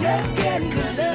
just getting good.